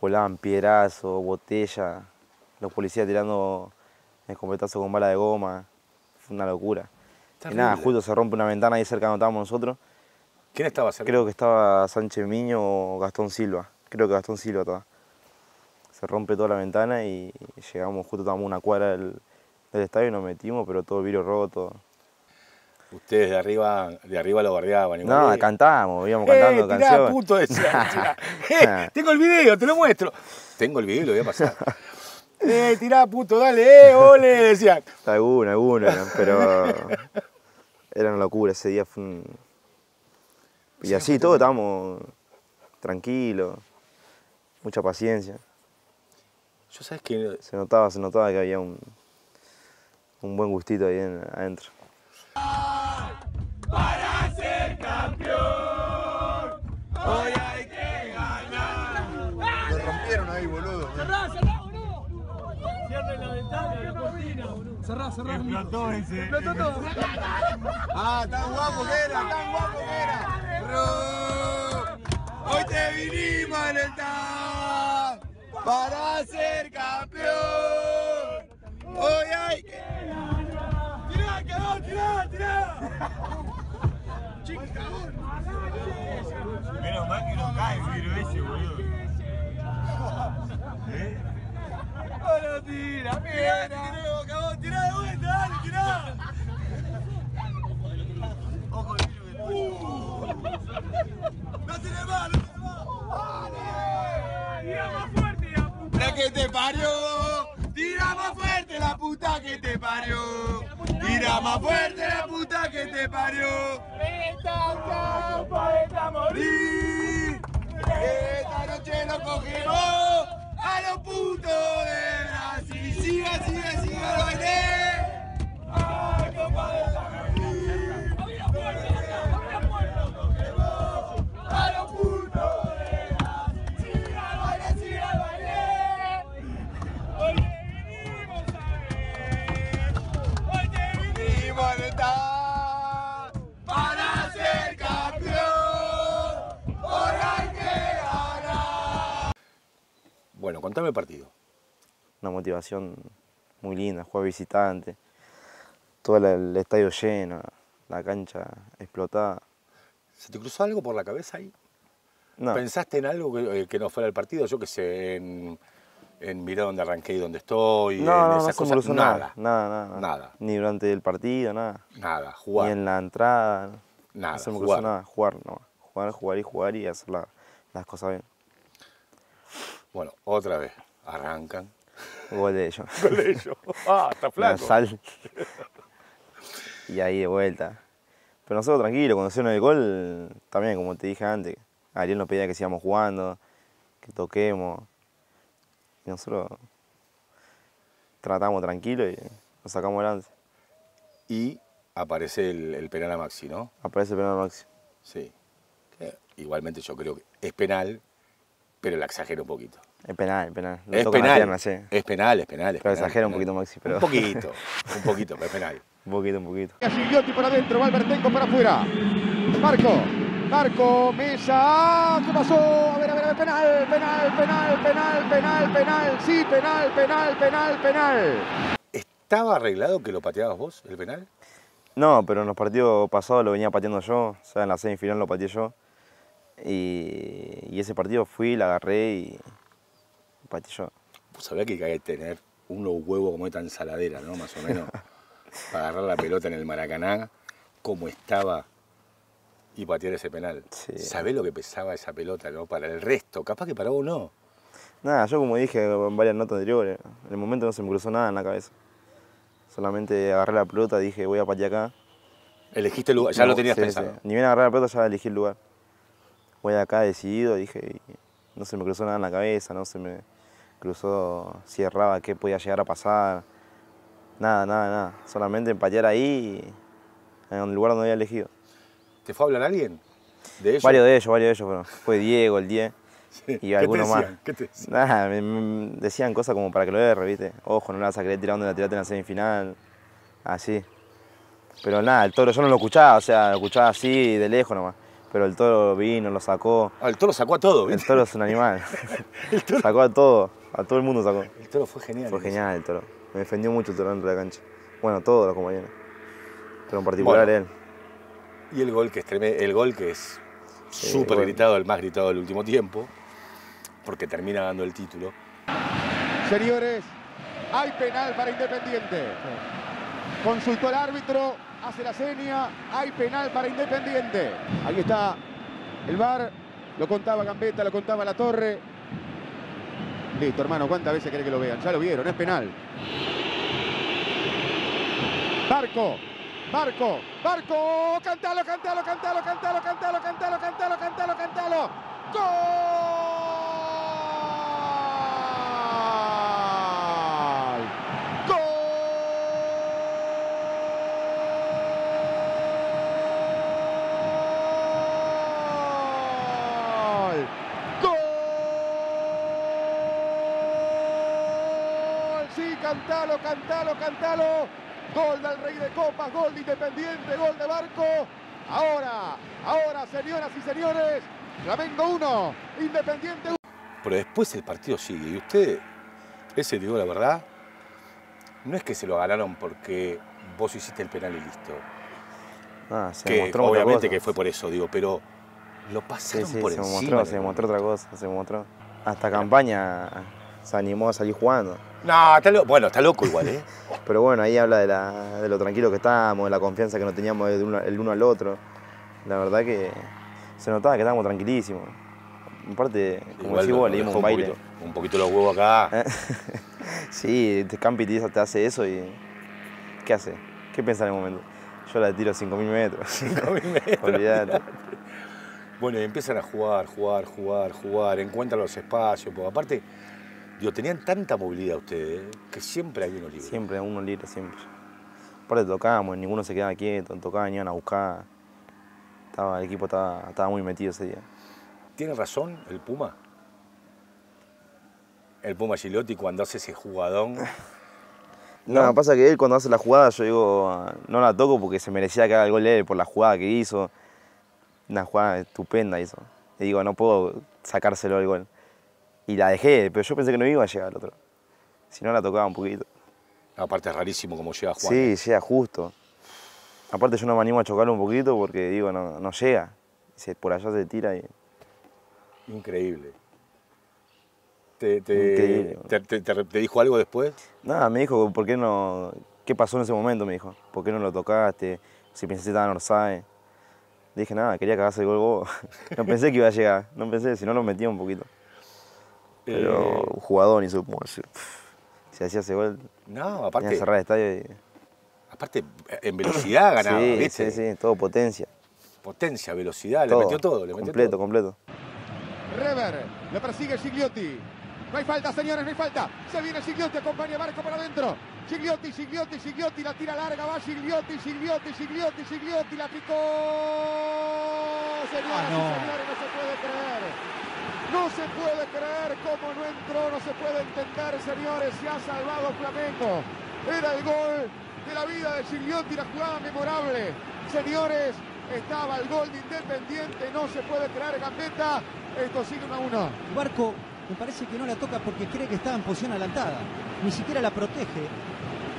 volaban piedrazos, botella, los policías tirando escopetazos con bala de goma. Fue una locura. Y nada, justo se rompe una ventana ahí cerca donde estábamos nosotros. ¿Quién estaba cerca? Creo que estaba Sánchez Miño o Gastón Silva. Creo que Gastón Silva estaba. Se rompe toda la ventana y llegamos, justo estábamos una cuadra del, del estadio y nos metimos, pero todo el vidrio roto. Ustedes de arriba, de arriba lo bardeaban. No, igual. cantábamos, íbamos Eh, cantando tirá, canciones. puto, decía. Eh, tengo el video, te lo muestro. Tengo el video y lo voy a pasar. Eh, tirá, puto, dale, eh, ole, decían. Alguna, alguna, pero era una locura ese día. Fue un... Y así todo estábamos tranquilos, mucha paciencia. Yo sabes que Se notaba, se notaba que había un, un buen gustito ahí en- adentro. Lo rompieron ahí, boludo. Cerrá, cerrá, boludo. Cierren la ventana y la cortina, boludo. Cerrá, cerrá. Explotó ese. Explotó todo. Ah, tan guapo que era, tan guapo que era. Ro- Hoy te vinimos a alentar para ser campeón. Hoy hay que ¡Tirá, cagón, tirá, tirá! Menos mal que no cae el virus ese, boludo. ¿Eh? ¡Ahora tira, mira! ¡Tirá, cagón, tirá de vuelta, dale, tirá! Ojo tiro que ¡No tiene más, no tiene más! ¡Tira más fuerte, la puta! ¡La que te parió! ¡Tira más fuerte, la puta que te parió! ¡Tira más fuerte, la puta que te parió! ¡Esta capa está a morir! ¡Esta noche lo cogemos a los putos de Brasil! ¡Siga, siga, siga el baile! ¡Ah, copa contame el partido. Una motivación muy linda, jugar visitante, todo el estadio lleno, la cancha explotada. ¿Se te cruzó algo por la cabeza ahí? No, ¿Pensaste en algo que, eh, que no fuera el partido? Yo que sé, en, en mirar dónde arranqué y dónde estoy, en no, no, no esas se me cosas. cruzó nada, nada, nada, nada, Nada. Ni durante el partido, nada. nada, Ni jugar, en la entrada, nada, no se me cruzó jugar. nada. Jugar, no. Jugar, jugar y jugar y hacer la- las cosas bien. Bueno, otra vez, arrancan. Gol de ellos. Gol de ellos. Ah, está La flaco. sal. y ahí de vuelta. Pero nosotros tranquilos, cuando hicieron el gol, también como te dije antes, Ariel nos pedía que sigamos jugando, que toquemos. Y nosotros tratamos tranquilo y nos sacamos adelante. Y aparece el, el penal a Maxi, ¿no? Aparece el penal máximo. Sí. Que igualmente yo creo que es penal, pero la exagera un poquito. Es penal, es penal. Lo Es penal, pierna, sí. es penal, es penal. es Pero penal, exagera un poquito Maxi, pero- Un poquito, un poquito, pero es penal. Un poquito, un poquito. Gigliotti para adentro, va Albertenco para afuera. Marco, Marco, Mesa. ¿Qué pasó? A ver, a ver, a ver, penal, penal, penal, penal, penal, penal. Sí, penal, penal, penal, penal. ¿Estaba arreglado que lo pateabas vos, el penal? No, pero en los partidos pasados lo venía pateando yo, o sea, en la semifinal lo pateé yo. Y, y ese partido fui, la agarré y pateé yo. Pues habría que hay que tener unos huevos como esta ensaladera, ¿no? Más o menos. para agarrar la pelota en el Maracaná, como estaba, y patear ese penal. Sí. ¿Sabés lo que pesaba esa pelota, no? Para el resto. Capaz que para vos no. Nada, yo como dije en varias notas anteriores, en el momento no se me cruzó nada en la cabeza. Solamente agarré la pelota, dije voy a patear acá. Elegiste el lugar, ya No, lo tenías sí, pensado. sí. Ni bien agarré la pelota ya elegí el lugar. Voy acá decidido, dije, y no se me cruzó nada en la cabeza, no se me cruzó si erraba qué podía llegar a pasar. Nada, nada, nada. Solamente empatear ahí en el lugar donde había elegido. ¿Te fue a hablar alguien? ¿De ellos? Varios de ellos, varios de ellos, pero fue Diego, el 10 Sí. y ¿Qué algunos más. ¿Qué te decían? Nada, me, me decían cosas como para que lo erre, ¿viste? Ojo, no la vas a querer tirar donde la tiraste en la semifinal. Así. Pero nada, el toro yo no lo escuchaba, o sea, lo escuchaba así, de lejos nomás. Pero el toro vino, lo sacó. Ah, el toro sacó a todo, El ¿viste? toro es un animal. Sacó a todo, a todo el mundo sacó. El toro fue genial. Fue genial el toro. Me defendió mucho el toro dentro de la cancha. Bueno, todos los compañeros. Pero en particular Bueno. él. Y el gol que es treme- el gol que es súper gritado, el más gritado del último tiempo, porque termina dando el título. Señores, hay penal para Independiente. Consultó el árbitro, hace la seña, hay penal para Independiente. Ahí está el VAR, lo contaba Gambetta, lo contaba La Torre. Listo, hermano, ¿cuántas veces querés que lo vean? Ya lo vieron, es penal. Barco, Barco, Barco, cantalo, cantalo, cantalo, cantalo, cantalo, cantalo, cantalo, cantalo, cantalo. ¡Gol! ¡Gol! ¡Gol! Sí, cantalo, cantalo, cantalo. Gol del Rey de Copas, gol de Independiente, gol de Barco. Ahora, ahora, señoras y señores, Flamengo 1, Independiente 1. Pero después el partido sigue. Y usted, ese digo la verdad, no es que se lo ganaron porque vos hiciste el penal y listo. Ah, se Que demostró otra obviamente cosa. que fue por eso, digo, pero lo Sí, pasaron sí, por se encima. mostró, se mostró otra cosa, se mostró. Hasta campaña se animó a salir jugando. No, está loco. Bueno, está loco igual, ¿eh? Pero bueno, ahí habla de, la- de lo tranquilo que estábamos, de la confianza que nos teníamos uno- el uno al otro. La verdad que se notaba que estábamos tranquilísimos. Aparte, como Igual decís lo- vos, le dimos un baile. poquito, un poquito los huevos acá. sí, te Campi te hace eso y. ¿Qué hace? ¿Qué piensa en el momento? Yo la tiro 5.000 metros. 5.000 metros. Olvídate. Bueno, y empiezan a jugar, jugar, jugar, jugar, encuentran los espacios, porque aparte, digo, tenían tanta movilidad ustedes, ¿eh? que siempre hay uno libre. Siempre, uno libre, siempre. Aparte tocábamos, ninguno se quedaba quieto, tocaban, iban a buscar. Estaba, el equipo estaba, estaba muy metido ese día. ¿Tiene razón el Puma? El Puma Gilotti cuando hace ese jugadón. No, pasa que él cuando hace la jugada, yo digo, no la toco porque se merecía que haga el gol él por la jugada que hizo. Una jugada estupenda hizo. Y digo, no puedo sacárselo el gol. Y la dejé, pero yo pensé que no iba a llegar al otro. Si no, la tocaba un poquito. Aparte es rarísimo como llega Juan. Sí, llega justo. Aparte yo no me animo a chocarlo un poquito porque digo, no, no llega. Se- por allá se tira y... Increíble. ¿Te, te, Increíble. te- dijo algo después? Nada, me dijo, ¿por qué no...? ¿Qué pasó en ese momento? Me dijo. ¿Por qué no lo tocaste? Si estaba en Orsay. Dije, nada, quería que hagas el gol vos. no pensé que iba a llegar. No pensé, si no lo metía un poquito. Pero Eh, un jugador ni supo. Si si hacía ese gol, No, aparte, cerrar el estadio y... aparte en velocidad ganaba, sí, ¿viste? sí, sí, todo potencia. Potencia, velocidad, todo. le metió todo, le metió completo, todo. completo. Rever, lo persigue Gigliotti. No hay falta, señores, no hay falta. Se viene Gigliotti, acompaña Barco para adentro. Gigliotti, Gigliotti, Gigliotti, la tira larga, va Gigliotti, Gigliotti, Gigliotti, Gigliotti, la picó. Señoras no. y señores, no se puede creer. No se puede creer cómo no entró, no se puede entender, señores, se ha salvado Flamengo. Era el gol de la vida de Gigliotti, la jugada memorable. Señores, estaba el gol de Independiente, no se puede creer, Gambetta. Esto sigue 1 a 1. El barco me parece que no la toca porque cree que estaba en posición adelantada. Ni siquiera la protege.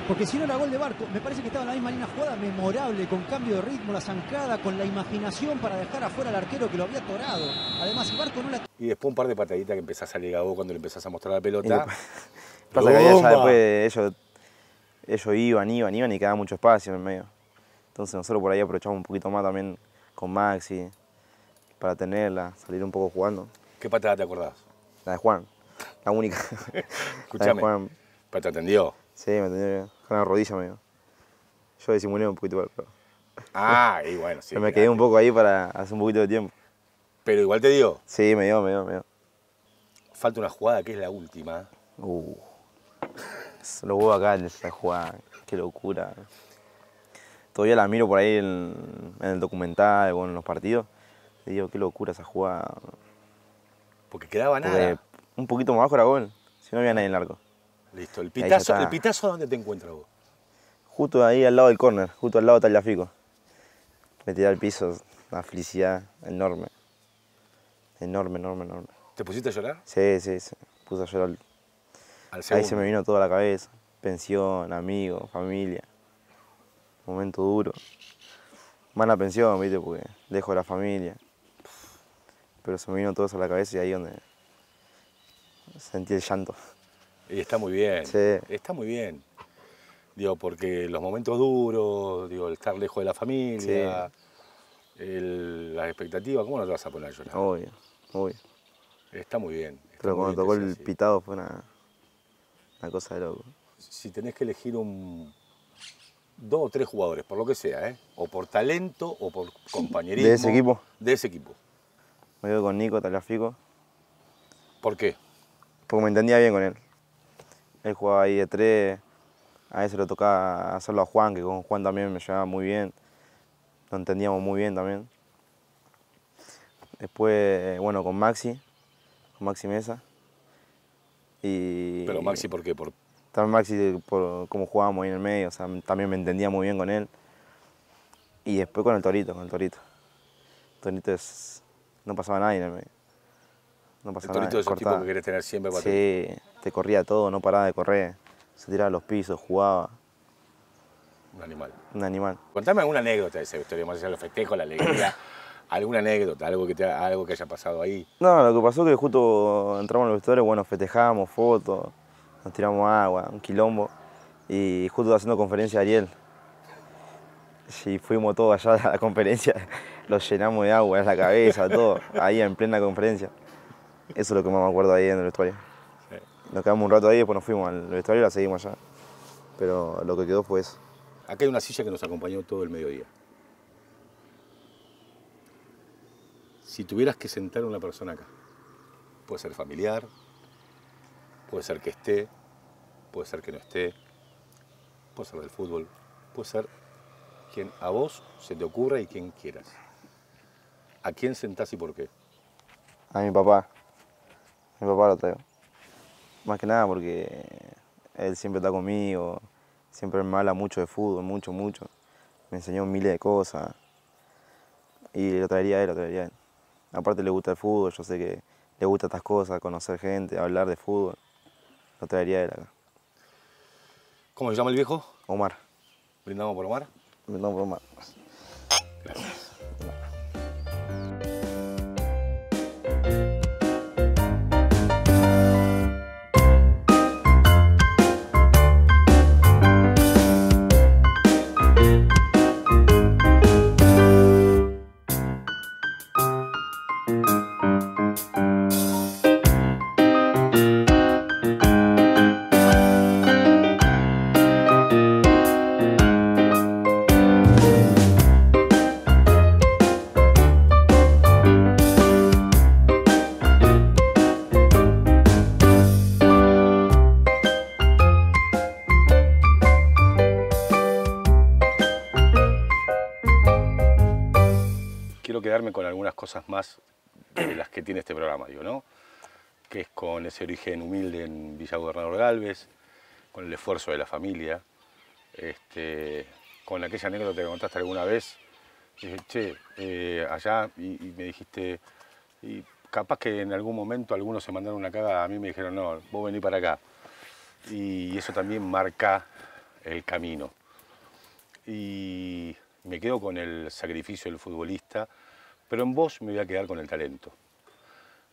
Porque si no era gol de barco, me parece que estaba en la misma línea jugada memorable, con cambio de ritmo, la zancada, con la imaginación para dejar afuera al arquero que lo había torado. Además, el barco no la Y después un par de pataditas que empezás a salir a vos cuando le empezás a mostrar la pelota. Pasa que ¡Bomba! después ellos, ellos iban, iban, iban y quedaba mucho espacio en el medio. Entonces nosotros por ahí aprovechamos un poquito más también con Maxi para tenerla, salir un poco jugando. ¿Qué patada te acordás? La de Juan, la única. la de Escuchame. Juan, Pero te atendió. sí, me entendió, con la rodilla medio. Yo disimulé un poquito igual, pero, Ah, y bueno, sí. pero me mirá. quedé un poco ahí para hace un poquito de tiempo. Pero igual te digo, Sí, me dio, me dio, me dio. falta una jugada que es la última. Uh, los huevos acá en esa jugada, qué locura. Todavía la miro por ahí en, en el documental o en los partidos. Y digo, qué locura esa jugada. Porque quedaba Porque nada. un poquito más abajo era gol, si no había nadie en el arco. Listo. El pitazo, el pitazo ¿dónde te encuentras vos? Justo ahí al lado del córner, justo al lado de Tagliafico. Me tiré al piso, una felicidad enorme. Enorme, enorme, enorme. ¿Te pusiste a llorar? Sí, sí, sí. Puse a llorar. Al Ahí se me vino toda la cabeza. Pensión, amigos, familia. Momento duro. Más la pensión, viste, porque lejos de la familia. Pero se me vino todo eso a la cabeza y ahí donde sentí el llanto. Y está muy bien. Sí. Está muy bien. Digo, porque los momentos duros, digo, el estar lejos de la familia, el- las expectativas, ¿cómo no te vas a poner a llorar? Obvio, obvio. Está muy bien. está Pero muy cuando bien tocó el así. pitado fue una, una cosa de loco. Si tenés que elegir un dos o tres jugadores, por lo que sea, ¿eh? o por talento o por compañerismo. ¿De ese equipo? De ese equipo. Me quedo con Nico Talafico, ¿Por qué? porque me entendía bien con él. Él jugaba ahí de tres, a veces lo tocaba hacerlo a Juan, que con Juan también me llevaba muy bien. Lo entendíamos muy bien también. Después, bueno, con Maxi, con Maxi Mesa. Y Pero Maxi, ¿por qué? Por, También Maxi, por cómo jugábamos ahí en el medio, o sea, también me entendía muy bien con él. Y después con el Torito, con el Torito. El Torito es. No pasaba nadie en el medio. No el pasaba torito nada. es el tipo cortaba. que querés tener siempre para ti. Sí, te corría todo, no paraba de correr. Se tiraba a los pisos, jugaba. Un animal. Un animal. Contame alguna anécdota de esa historia, más allá de los festejos, la alegría. alguna anécdota, algo que, te, algo que haya pasado ahí. No, lo que pasó es que justo entramos en los vestuarios, bueno, festejamos, fotos, nos tiramos agua, un quilombo. Y justo haciendo conferencia Ariel. Y fuimos todos allá a la conferencia, los llenamos de agua en la cabeza, todo, ahí en plena conferencia. Eso es lo que más me acuerdo ahí en el vestuario. Nos quedamos un rato ahí, después nos fuimos al vestuario y la seguimos allá. Pero lo que quedó fue eso. Acá hay una silla que nos acompañó todo el mediodía. Si tuvieras que sentar a una persona acá, puede ser familiar, puede ser que esté, puede ser que no esté, puede ser del fútbol, puede ser quien a vos se te ocurra y quien quieras. ¿A quién sentás y por qué? A mi papá. Mi papá lo traigo. Más que nada porque él siempre está conmigo, siempre me habla mucho de fútbol, mucho, mucho. Me enseñó miles de cosas. Y lo traería a él, lo traería a él. Aparte le gusta el fútbol, yo sé que le gusta estas cosas, conocer gente, hablar de fútbol. Lo traería a él acá. ¿Cómo se llama el viejo? Omar. ¿Brindamos por Omar? Brindamos por Omar. Gracias. Cosas más de las que tiene este programa, digo, ¿no? Que es con ese origen humilde en Villa Gobernador Galvez, con el esfuerzo de la familia, este, con aquella anécdota que contaste alguna vez. Dije, che, eh, allá, y, y me dijiste, y capaz que en algún momento algunos se mandaron una cagada, a mí me dijeron, no, vos vení para acá. Y eso también marca el camino. Y me quedo con el sacrificio del futbolista, pero en vos me voy a quedar con el talento.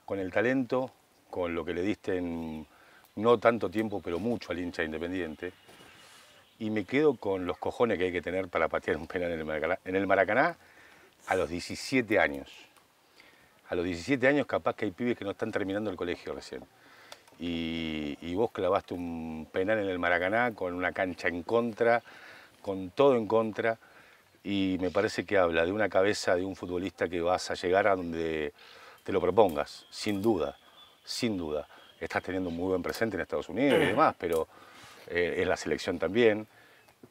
Con el talento, con lo que le diste en no tanto tiempo, pero mucho al hincha independiente. Y me quedo con los cojones que hay que tener para patear un penal en el Maracaná, en el Maracaná a los 17 años. A los 17 años capaz que hay pibes que no están terminando el colegio recién. Y, y vos clavaste un penal en el Maracaná con una cancha en contra, con todo en contra y me parece que habla de una cabeza de un futbolista que vas a llegar a donde te lo propongas, sin duda, sin duda. Estás teniendo un muy buen presente en Estados Unidos y demás, pero eh, en la selección también,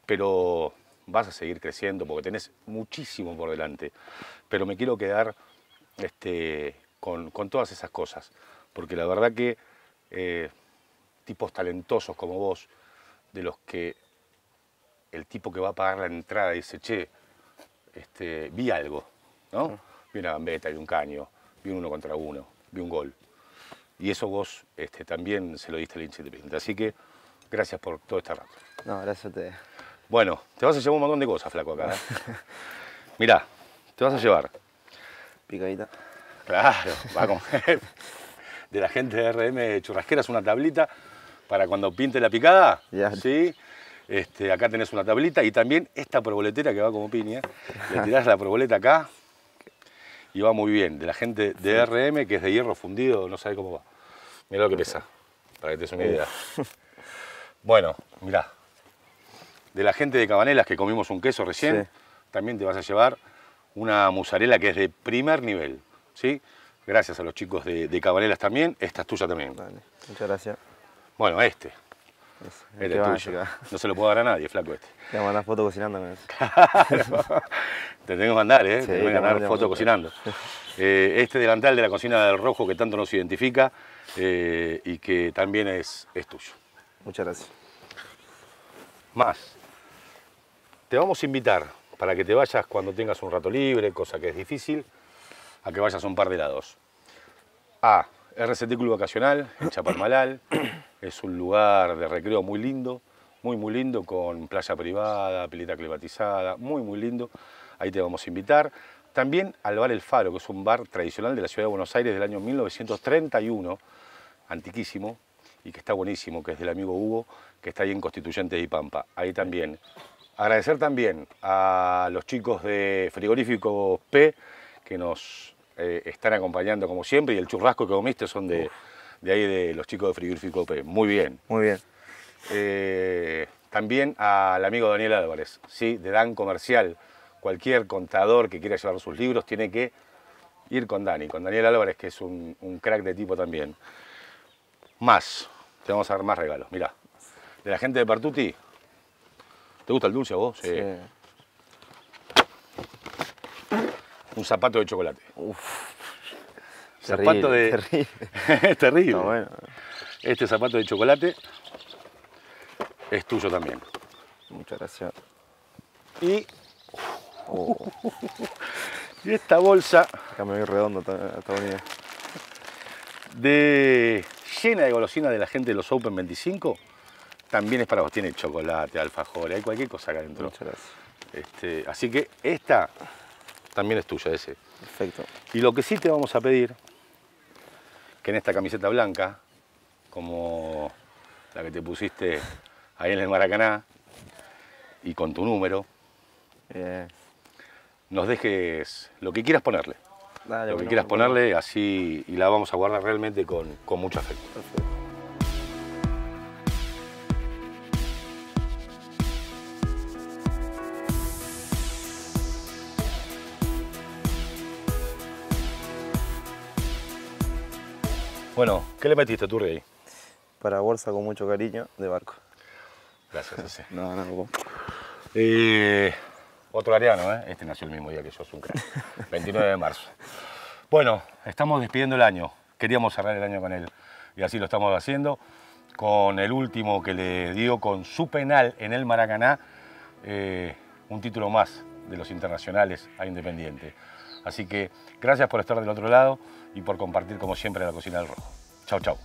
pero vas a seguir creciendo porque tenés muchísimo por delante. Pero me quiero quedar este, con, con todas esas cosas, porque la verdad que eh, tipos talentosos como vos, de los que el tipo que va a pagar la entrada dice, che, este, vi algo, ¿no? Vi una gambeta, vi un caño, vi un uno contra uno, vi un gol. Y eso vos este, también se lo diste al hincha independiente. Así que gracias por todo este rato. No, gracias a ustedes. Bueno, te vas a llevar un montón de cosas, flaco, acá. ¿eh? Mirá, te vas a llevar. Picadita. Claro, va a comer. De la gente de RM Churrasqueras una tablita para cuando pinte la picada. Ya. ¿Sí? Este, acá tenés una tablita y también esta proboletera que va como piña. Le tirás la proboleta acá y va muy bien. De la gente de RM, que es de hierro fundido, no sabe cómo va. Mirá lo que pesa, para que te des una idea. Bueno, mirá. De la gente de Cabanelas, que comimos un queso recién, Sí. también te vas a llevar una musarela que es de primer nivel. ¿sí? Gracias a los chicos de, de Cabanelas también. Esta es tuya también. Muchas gracias. Bueno, este. Es va, tuyo. No se lo puedo dar a nadie, flaco este. Te voy a mandar fotos cocinando con eso. Te tengo que mandar, ¿eh? Sí, te tengo que mandar te cocinando. Eh, este delantal de la cocina del rojo que tanto nos identifica eh, y que también es, es tuyo. Muchas gracias. Más. Te vamos a invitar para que te vayas cuando tengas un rato libre, cosa que es difícil, a que vayas a un par de lados. A. RCT Club Vacacional, en Chaparmalal. Es un lugar de recreo muy lindo, muy, muy lindo, con playa privada, pileta climatizada, muy, muy lindo. Ahí te vamos a invitar. También al Bar El Faro, que es un bar tradicional de la ciudad de Buenos Aires del año 1931, antiquísimo, y que está buenísimo, que es del amigo Hugo, que está ahí en Constituyente y Pampa. Ahí también. Agradecer también a los chicos de Frigorífico P, que nos eh, están acompañando como siempre, y el churrasco que comiste son de, de ahí de los chicos de Frigorífico P. Muy bien. Muy bien. Eh, también al amigo Daniel Álvarez, ¿sí? de Dan Comercial. Cualquier contador que quiera llevar sus libros tiene que ir con Dani, con Daniel Álvarez, que es un, un crack de tipo también. Más, te vamos a dar más regalos, mirá. De la gente de Partuti, ¿te gusta el dulce a vos? Sí. Un zapato de chocolate. zapato Terrible, de... terrible. es terrible. Bueno. Este zapato de chocolate es tuyo también. Muchas gracias. Y, y esta bolsa Acá me voy redondo, está, bonito. de, llena de golosinas de la gente de los Open 25 también es para vos. Tiene chocolate, alfajores, hay cualquier cosa acá adentro. Muchas gracias. Este, así que esta también es tuya, ese. Perfecto. Y lo que sí te vamos a pedir, que en esta camiseta blanca, como la que te pusiste ahí en el Maracaná, y con tu número, Bien. nos dejes lo que quieras ponerle. Dale, lo que bueno, quieras bueno. ponerle, así, y la vamos a guardar realmente con, con mucho afecto. Bueno, ¿qué le metiste tú, Rey? Para bolsa con mucho cariño de barco. Gracias, ese. No, no, vos. Eh, otro ariano, ¿eh? Este nació el mismo día que yo, es un crack. 29 de marzo. Bueno, estamos despidiendo el año. Queríamos cerrar el año con él y así lo estamos haciendo. Con el último que le dio con su penal en el Maracaná, eh, un título más de los internacionales a Independiente. Así que gracias por estar del otro lado y por compartir como siempre la cocina del rojo. Chau, chau.